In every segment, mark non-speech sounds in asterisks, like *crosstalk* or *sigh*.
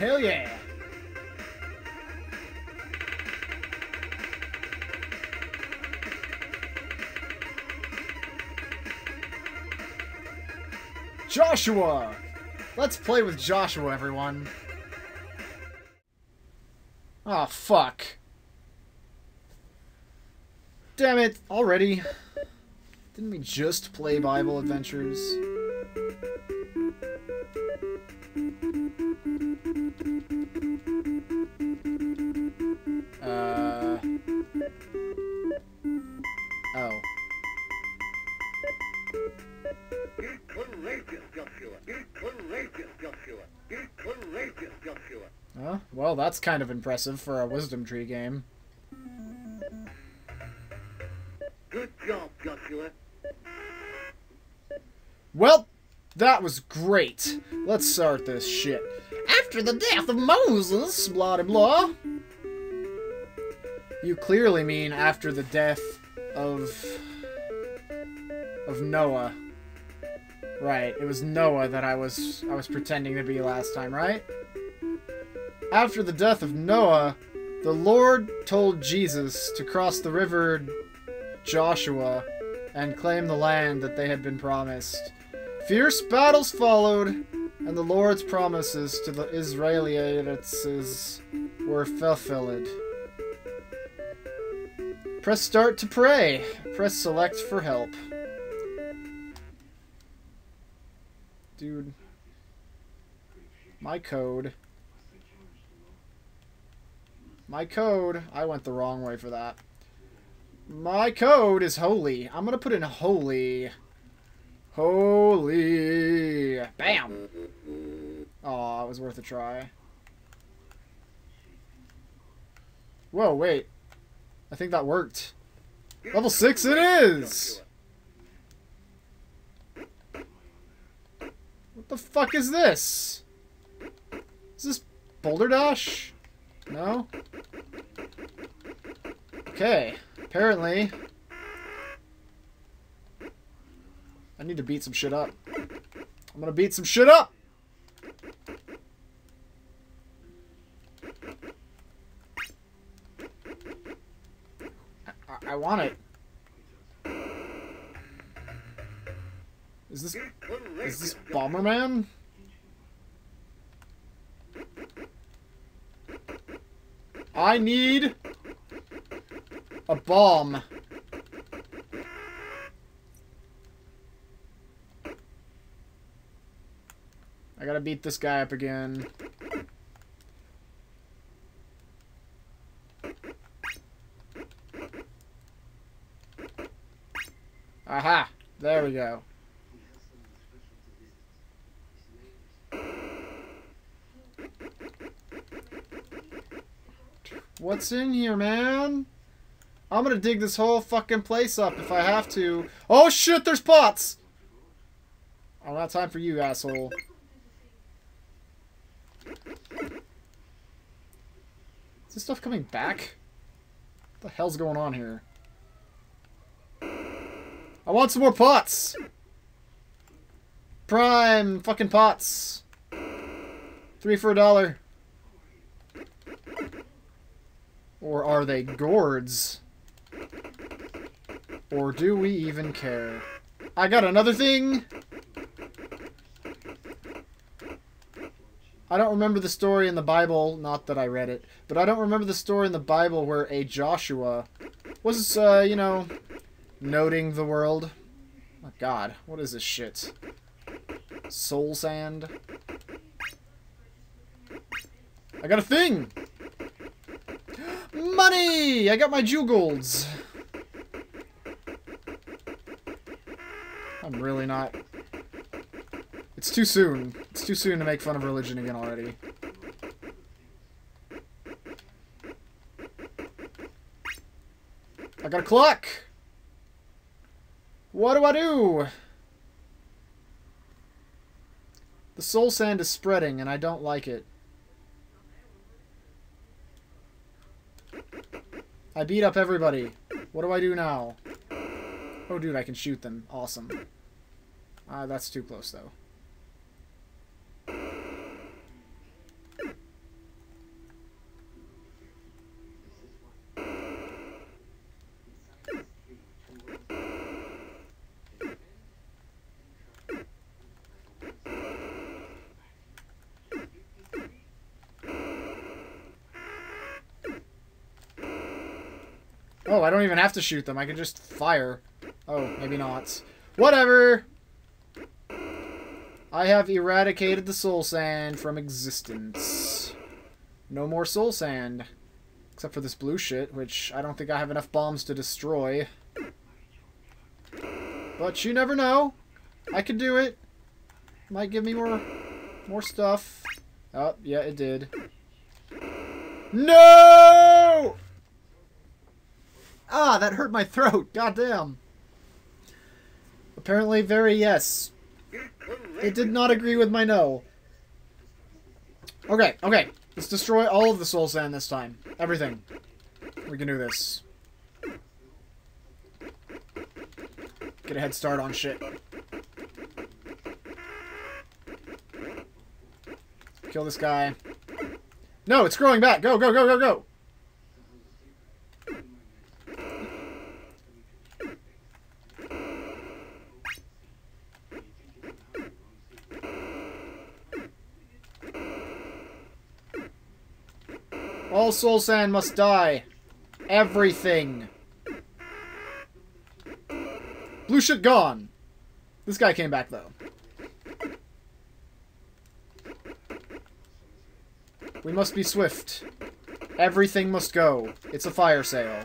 Hell yeah! Joshua! Let's play with Joshua, everyone. Oh, fuck. Damn it, already. Didn't we just play Bible Adventures? Well, that's kind of impressive for a Wisdom Tree game. Good job, Joshua. Well, that was great. Let's start this shit. After the death of Moses, blah de blah. You clearly mean after the death of... of Noah. Right, it was Noah that I was I was pretending to be last time, right? After the death of Noah, the Lord told Jesus to cross the river Joshua and claim the land that they had been promised. Fierce battles followed, and the Lord's promises to the Israelites were fulfilled. Press start to pray. Press select for help. Dude. My code. My code. I went the wrong way for that. My code is holy. I'm gonna put in holy. Holy. Bam! Aw, it was worth a try. Whoa, wait. I think that worked. Level 6 it is! What the fuck is this? Is this Boulder Dash? No? Okay. Apparently... I need to beat some shit up. I'm gonna beat some shit up! I, I want it. Is this... Is this Bomberman? I need... A bomb. I gotta beat this guy up again. Aha! There we go. What's in here, man? I'm gonna dig this whole fucking place up if I have to. Oh shit, there's pots! I don't have time for you, asshole. Is this stuff coming back? What the hell's going on here? I want some more pots! Prime fucking pots! Three for a dollar. Or are they gourds? Or do we even care? I got another thing! I don't remember the story in the Bible, not that I read it, but I don't remember the story in the Bible where a Joshua was, uh, you know, noting the world. Oh god, what is this shit? Soul sand? I got a thing! Money! I got my jewels. I'm really not... It's too soon. It's too soon to make fun of religion again already. I got a clock! What do I do? The soul sand is spreading, and I don't like it. I beat up everybody. What do I do now? Oh, dude, I can shoot them. Awesome. Uh, that's too close, though. Oh, I don't even have to shoot them. I can just fire. Oh, maybe not. Whatever! I have eradicated the soul sand from existence. No more soul sand. Except for this blue shit, which I don't think I have enough bombs to destroy. But you never know. I could do it. Might give me more more stuff. Oh, yeah, it did. No! Ah, that hurt my throat. *laughs* Goddamn. Apparently very yes. It did not agree with my no. Okay, okay. Let's destroy all of the soul sand this time. Everything. We can do this. Get a head start on shit. Kill this guy. No, it's growing back. Go, go, go, go, go. All soul sand must die. Everything. Blue shit gone. This guy came back, though. We must be swift. Everything must go. It's a fire sale.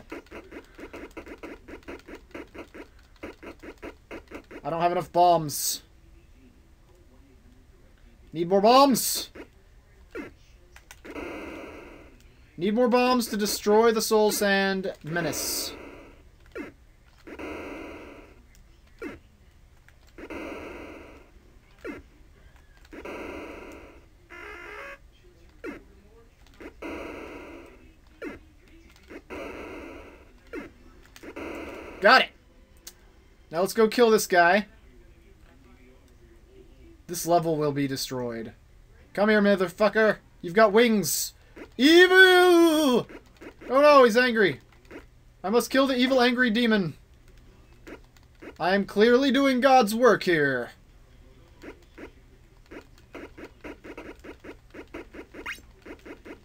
I don't have enough bombs. Need more bombs! Need more bombs to destroy the Soul Sand Menace. Got it! Now let's go kill this guy. This level will be destroyed. Come here, motherfucker! You've got wings! Evil! Oh no, he's angry. I must kill the evil angry demon. I am clearly doing God's work here.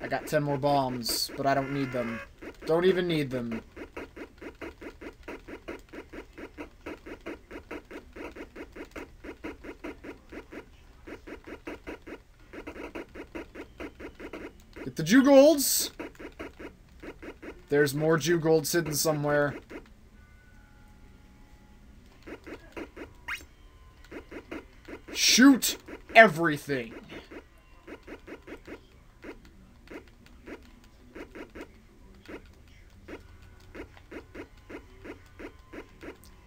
I got 10 more bombs, but I don't need them. Don't even need them. Get the Jew golds. There's more Jew golds hidden somewhere. Shoot everything.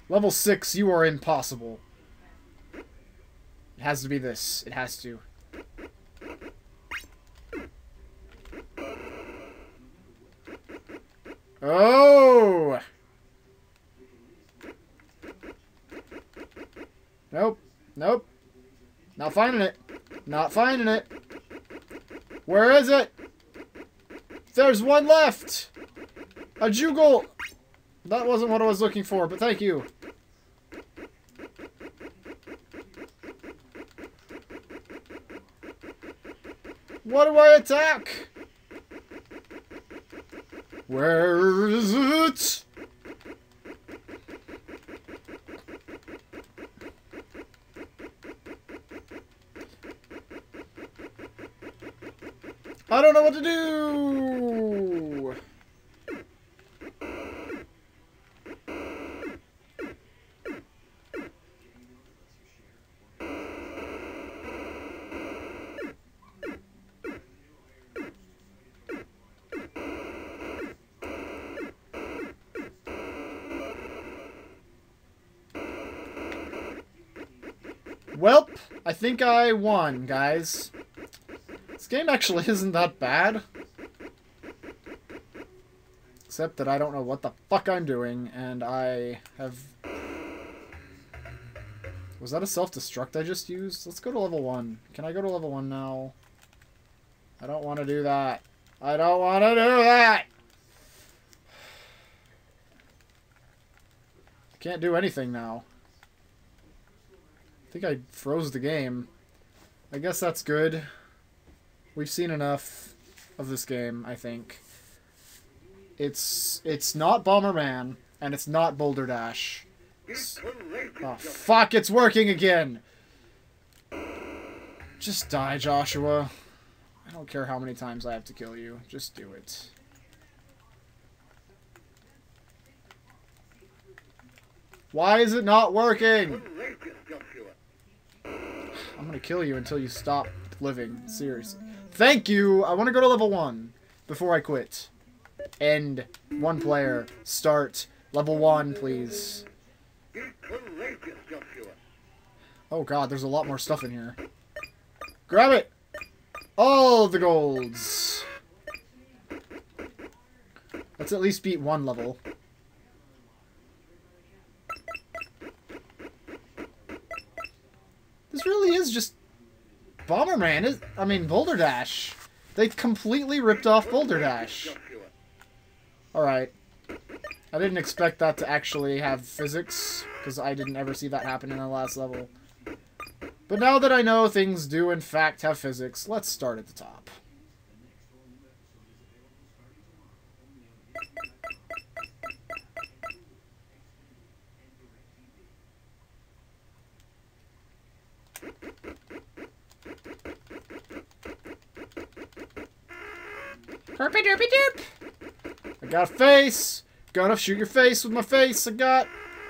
Level 6, you are impossible. It has to be this. It has to. Oh! Nope. Nope. Not finding it. Not finding it. Where is it? There's one left! A jugal! That wasn't what I was looking for, but thank you. What do I attack? Where is it? I don't know what to do! Welp, I think I won, guys. This game actually *laughs* isn't that bad. Except that I don't know what the fuck I'm doing, and I have... Was that a self-destruct I just used? Let's go to level 1. Can I go to level 1 now? I don't want to do that. I don't want to do that! Can't do anything now. I think I froze the game. I guess that's good. We've seen enough of this game, I think. It's it's not Bomberman, and it's not Boulder Dash. Courageous, Oh fuck! It's working again. Just die, Joshua. I don't care how many times I have to kill you. Just do it. Why is it not working? I'm gonna kill you until you stop living. Seriously. Thank you! I want to go to level 1 before I quit. End. One player. Start. Level 1, please. Oh god, there's a lot more stuff in here. Grab it! All the golds! Let's at least beat one level. This really is just Bomberman. Is I mean Boulder Dash. They completely ripped off Boulder Dash. Alright. I didn't expect that to actually have physics, because I didn't ever see that happen in the last level. But now that I know things do in fact have physics, let's start at the top. Derpy derpy derp! I got a face! Gonna shoot your face with my face. I got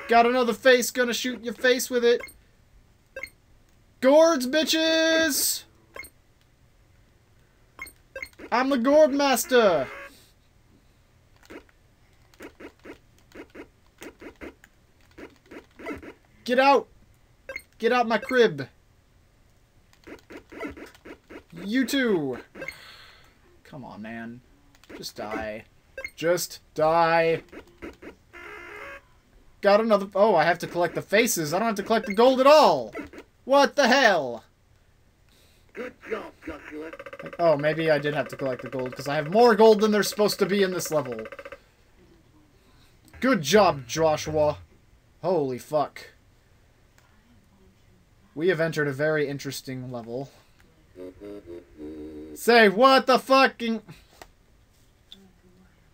got another face. Gonna shoot your face with it. Gourds, bitches! I'm the gourd master. Get out! Get out my crib. You too. Come on, man. Just die. Just die. Got another... Oh, I have to collect the faces. I don't have to collect the gold at all. What the hell? Good job, Joshua. Oh, maybe I did have to collect the gold, because I have more gold than there's supposed to be in this level. Good job, Joshua. Holy fuck. We have entered a very interesting level. Mm-hmm. Say, what the fucking...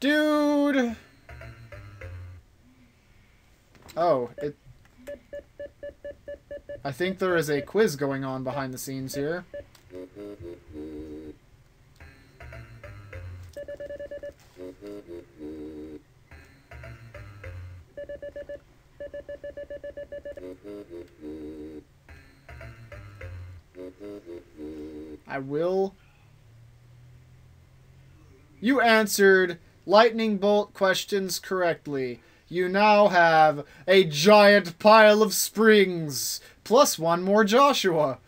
Dude! Oh, it... I think there is a quiz going on behind the scenes here. Answered lightning bolt questions correctly. You now have a giant pile of springs, plus one more Joshua.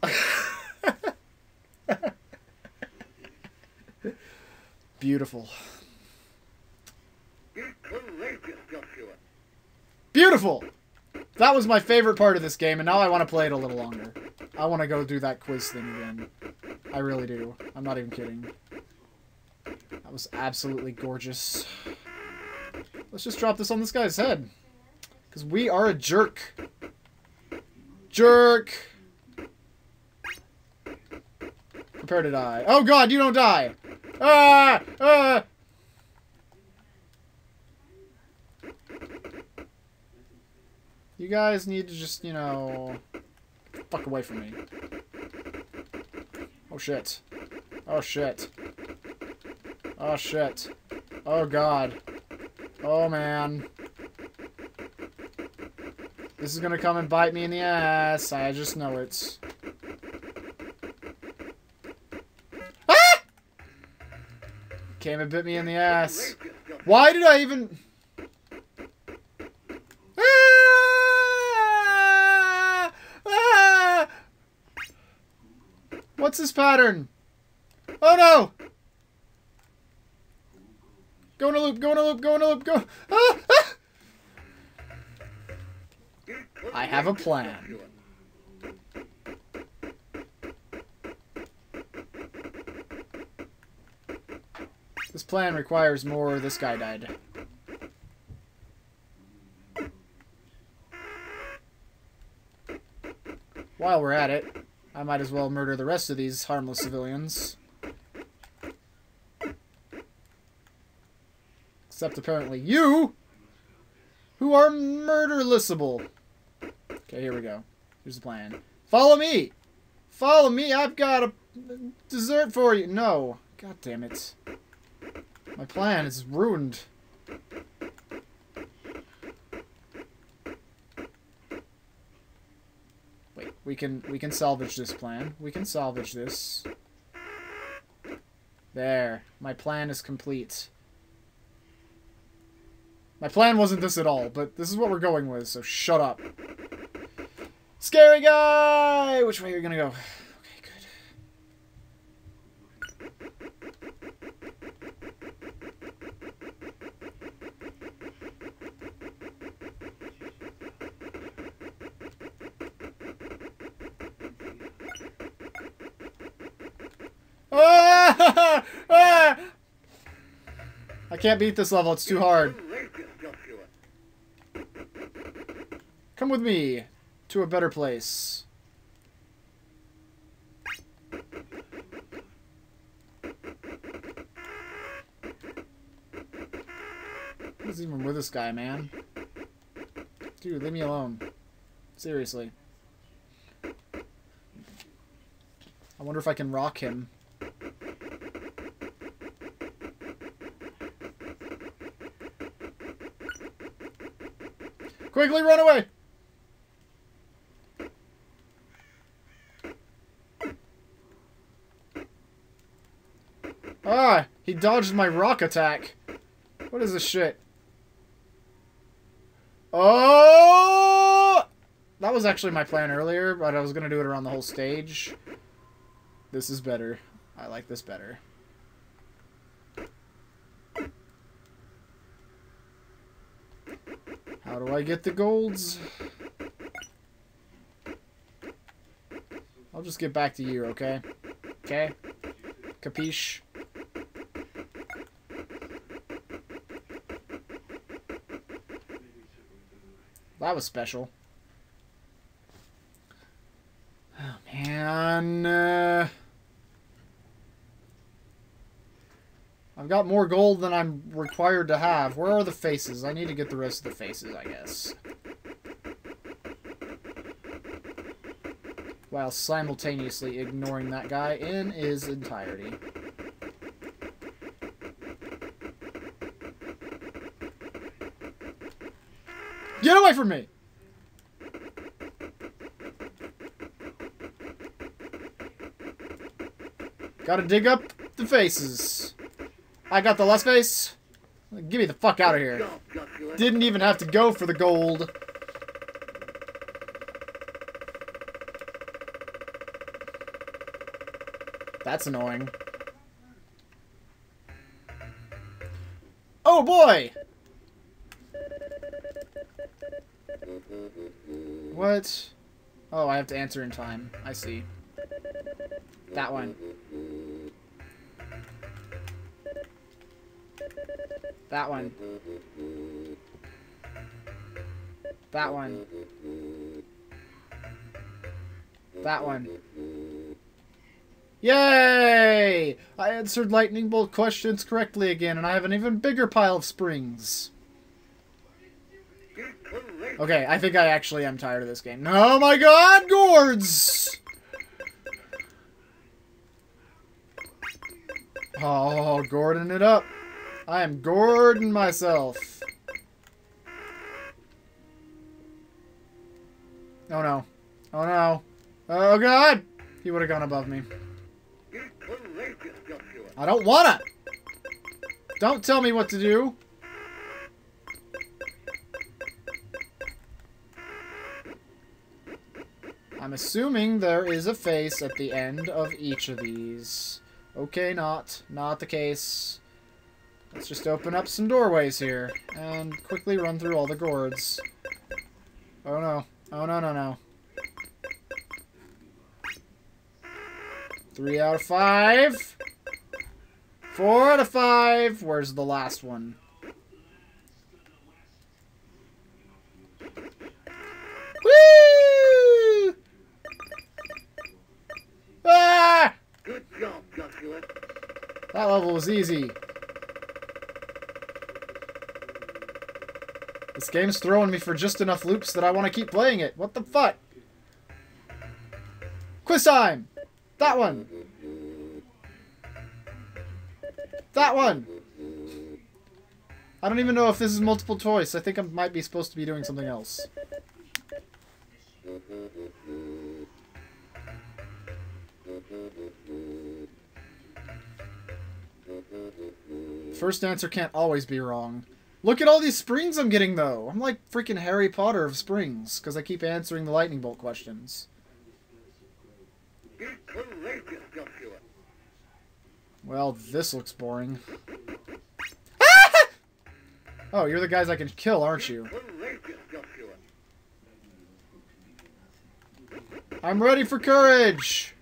*laughs* Beautiful. Beautiful! That was my favorite part of this game, and now I want to play it a little longer. I want to go do that quiz thing again. I really do. I'm not even kidding. That was absolutely gorgeous. Let's just drop this on this guy's head. Because we are a jerk. Jerk! Prepare to die. Oh god, you don't die! Ah! Ah! You guys need to just, you know, fuck away from me. Oh shit. Oh shit. Oh shit. Oh god. Oh man. This is gonna come and bite me in the ass. I just know it. Ah! Came and bit me in the ass. Why did I even... Ah! Ah! What's this pattern? Oh no! Go in a loop, go in a loop, go in a loop, go... Ah! Ah! I have a plan. This plan requires more this guy died. While we're at it, I might as well murder the rest of these harmless civilians. Except apparently you, who are murderlessable. Okay, here we go. Here's the plan. Follow me! Follow me! I've got a dessert for you! No. God damn it. My plan is ruined. Wait, we can we can salvage this plan. We can salvage this. There. My plan is complete. My plan wasn't this at all, but this is what we're going with, so shut up. Scary guy! Which way are you gonna go? *sighs* Okay, good. Ah! *laughs* Ah! I can't beat this level, it's too hard. Courageous, Joshua. Come with me to a better place. Who's even with this guy, man? Dude, leave me alone. Seriously. I wonder if I can rock him. Quickly run away! Ah, he dodged my rock attack. What is this shit? Oh! That was actually my plan earlier, but I was going to do it around the whole stage. This is better. I like this better. How do I get the golds? I'll just get back to you, okay? Okay? Capiche? That was special. Oh, man. Uh, I've got more gold than I'm required to have. Where are the faces? I need to get the rest of the faces, I guess. While simultaneously ignoring that guy in his entirety. Get away from me! Gotta dig up the faces. I got the last face. Give me the fuck out of here. Didn't even have to go for the gold. That's annoying. Oh boy! What? Oh, I have to answer in time. I see. That one. That one. That one. That one. Yay! I answered lightning bolt questions correctly again, and I have an even bigger pile of springs. Okay, I think I actually am tired of this game. Oh my god, gourds! Oh, Gordon it up. I am Gordon myself. Oh no. Oh no. Oh god! He would have gone above me. I don't wanna! Don't tell me what to do! Assuming there is a face at the end of each of these. Okay, not. Not the case. Let's just open up some doorways here, and quickly run through all the gourds. Oh no. Oh no, no, no. Three out of five. Four out of five. Where's the last one? Woo! That level was easy. This game's throwing me for just enough loops that I want to keep playing it. What the fuck? Quiz time! That one! That one! I don't even know if this is multiple choice. I think I might be supposed to be doing something else. First answer can't always be wrong. Look at all these springs I'm getting, though. I'm like freaking Harry Potter of springs, because I keep answering the lightning bolt questions. Well, this looks boring. *laughs* oh, you're the guys I can kill, aren't you? I'm ready for courage!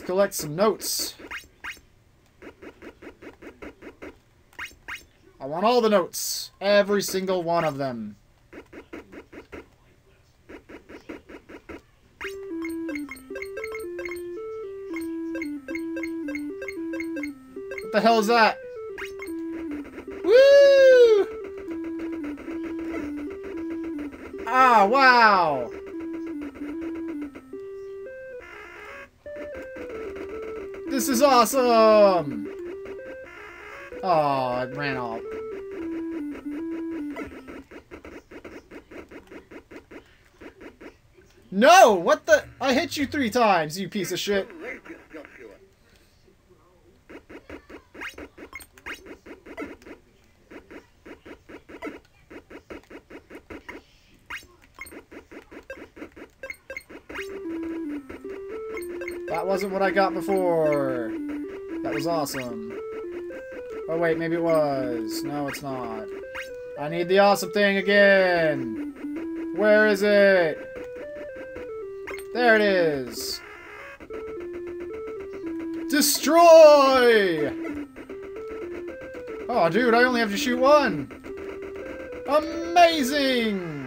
Let's collect some notes. I want all the notes. Every single one of them. What the hell is that? Woo! Ah, wow! This is awesome! Oh, it ran off. No! What the? I hit you three times, you piece of shit. Wasn't what I got before. That was awesome. Oh wait, maybe it was. No, it's not. I need the awesome thing again. Where is it? There it is. Destroy! Oh, dude, I only have to shoot one. Amazing!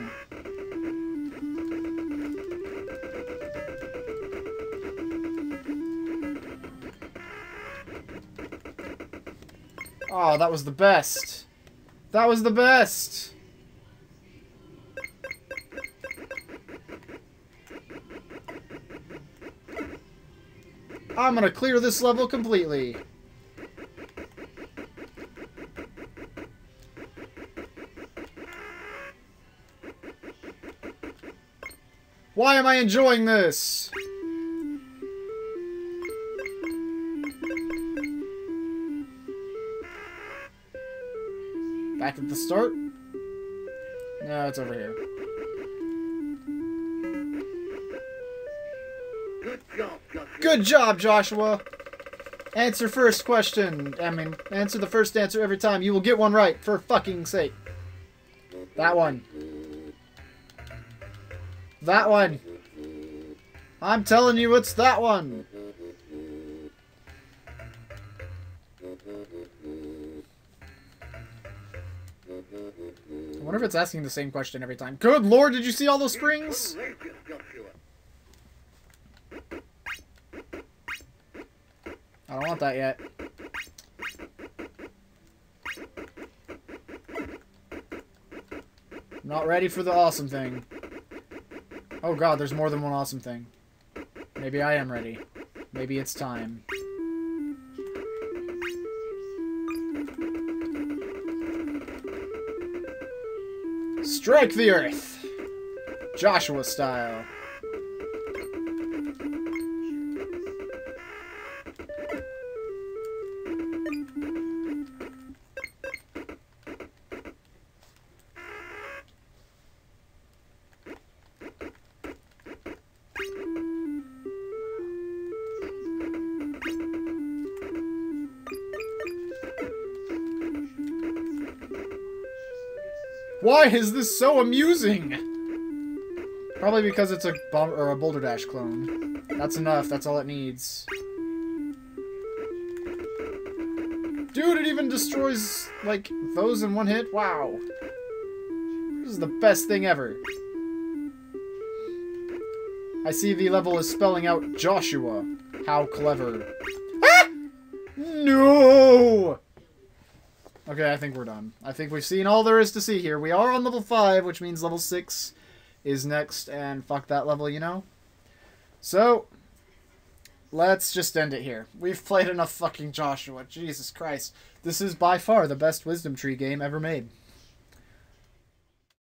Oh, that was the best. That was the best. I'm gonna clear this level completely. Why am I enjoying this? Back at the start? No, it's over here. Good job, Joshua. Good job, Joshua! Answer first question. I mean, answer the first answer every time. You will get one right, for fucking sake. That one. That one. I'm telling you, it's that one. It's asking the same question every time. Good lord, did you see all those springs? I don't want that yet. Not ready for the awesome thing. Oh god, there's more than one awesome thing. Maybe I am ready. Maybe it's time. Strike the earth! Joshua style. Why is this so amusing? Probably because it's a or a Boulder Dash clone. That's enough. That's all it needs. Dude, it even destroys like those in one hit. Wow. This is the best thing ever. I see the level is spelling out Joshua. How clever. Ah! No! Okay, I think we're done. I think we've seen all there is to see here. We are on level 5, which means level 6 is next, and fuck that level, you know? So, let's just end it here. We've played enough fucking Joshua. Jesus Christ. This is by far the best Wisdom Tree game ever made.